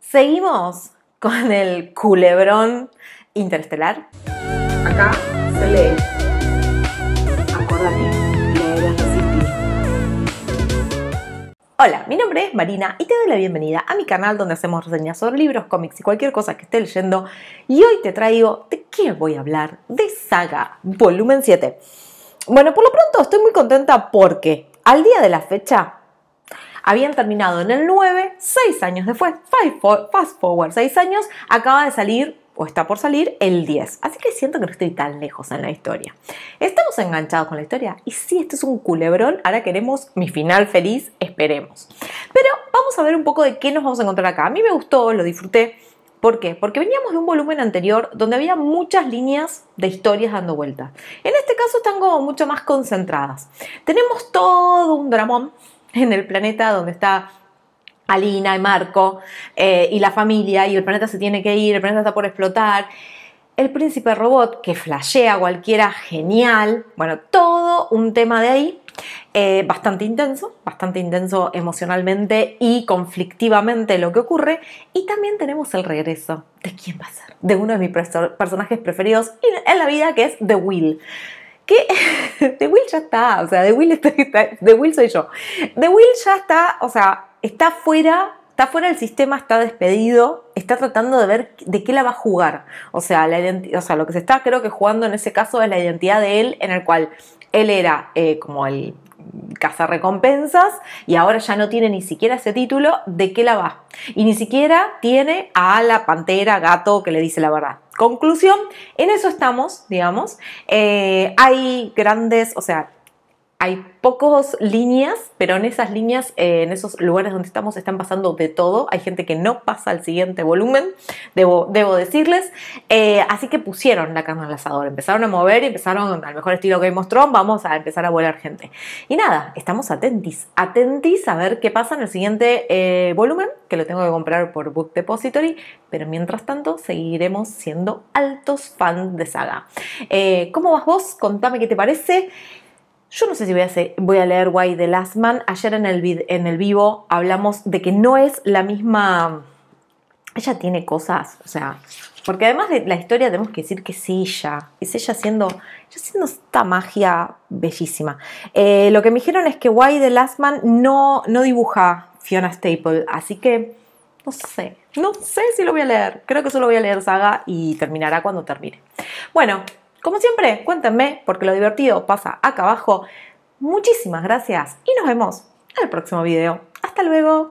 Seguimos con el culebrón interestelar. Acá se lee. Leer resistir. Hola, mi nombre es Marina y te doy la bienvenida a mi canal donde hacemos reseñas sobre libros, cómics y cualquier cosa que esté leyendo. Y hoy te traigo, ¿de qué voy a hablar? De Saga, volumen 7. Bueno, por lo pronto estoy muy contenta porque al día de la fecha habían terminado en el 9, 6 años después, fast forward 6 años, acaba de salir o está por salir el 10. Así que siento que no estoy tan lejos en la historia. Estamos enganchados con la historia y si esto es un culebrón, ahora queremos mi final feliz, esperemos. Pero vamos a ver un poco de qué nos vamos a encontrar acá. A mí me gustó, lo disfruté. ¿Por qué? Porque veníamos de un volumen anterior donde había muchas líneas de historias dando vueltas. En este caso están como mucho más concentradas. Tenemos todo un dramón en el planeta donde está Alina y Marco eh, y la familia y el planeta se tiene que ir, el planeta está por explotar. El príncipe robot que flashea cualquiera genial. Bueno, todo un tema de ahí. Eh, bastante intenso, bastante intenso emocionalmente y conflictivamente lo que ocurre. Y también tenemos el regreso de quién va a ser, de uno de mis personajes preferidos en la vida, que es The Will que The Will ya está, o sea, The Will, está, The Will soy yo. The Will ya está, o sea, está fuera, está fuera del sistema, está despedido, está tratando de ver de qué la va a jugar. O sea, la o sea, lo que se está creo que jugando en ese caso es la identidad de él, en el cual él era eh, como el recompensas y ahora ya no tiene ni siquiera ese título, ¿de qué la va? Y ni siquiera tiene a la pantera, gato que le dice la verdad. Conclusión, en eso estamos, digamos. Eh, hay grandes, o sea, hay pocas líneas, pero en esas líneas, eh, en esos lugares donde estamos, están pasando de todo. Hay gente que no pasa al siguiente volumen, debo, decirles. Eh, así que pusieron la carne al asador, empezaron a mover y empezaron, al mejor estilo Game of Thrones, vamos a empezar a volar gente. Y nada, estamos atentis, atentis a ver qué pasa en el siguiente eh, volumen, que lo tengo que comprar por Book Depository, pero mientras tanto seguiremos siendo altos fans de saga. ¿Cómo vas vos? Contame qué te parece. Yo no sé si voy a, leer Why the Last Man. Ayer en el, vivo hablamos de que no es la misma... Ella tiene cosas, o sea, porque además de la historia tenemos que decir que es ella, es ella haciendo, haciendo esta magia bellísima. Eh, lo que me dijeron es que Why the Last Man no, no dibuja Fiona Staple, así que no sé, no sé si lo voy a leer. Creo que solo voy a leer Saga y terminará cuando termine. Bueno, como siempre, cuéntenme, porque lo divertido pasa acá abajo. Muchísimas gracias y nos vemos en el próximo video. Hasta luego.